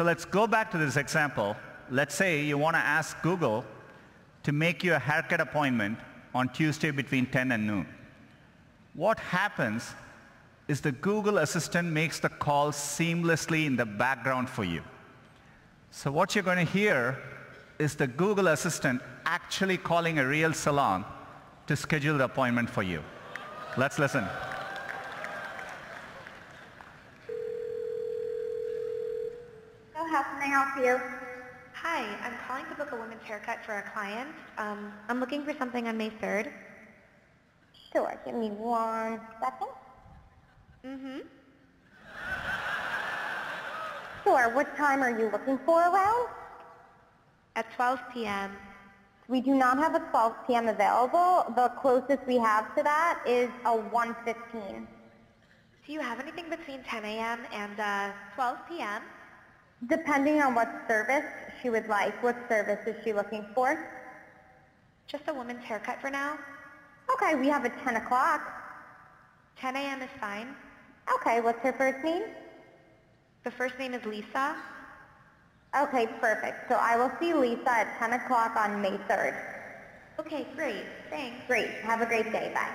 So let's go back to this example. Let's say you want to ask Google to make you a haircut appointment on Tuesday between 10 and noon. What happens is the Google Assistant makes the call seamlessly in the background for you. So what you're going to hear is the Google Assistant actually calling a real salon to schedule the appointment for you. Let's listen. How can I help you? Hi, I'm calling to book a women's haircut for a client. Um, I'm looking for something on May 3rd. Sure, give me one second. Mm-hmm. Sure, what time are you looking for around? At 12 p.m. We do not have a 12 p.m. available. The closest we have to that is a 1.15. Do you have anything between 10 a.m. and uh, 12 p.m.? Depending on what service she would like. What service is she looking for? Just a woman's haircut for now. Okay, we have a 10 o'clock. 10 a.m. is fine. Okay, what's her first name? The first name is Lisa. Okay, perfect. So I will see Lisa at 10 o'clock on May 3rd. Okay, great. Thanks. Great. Have a great day. Bye.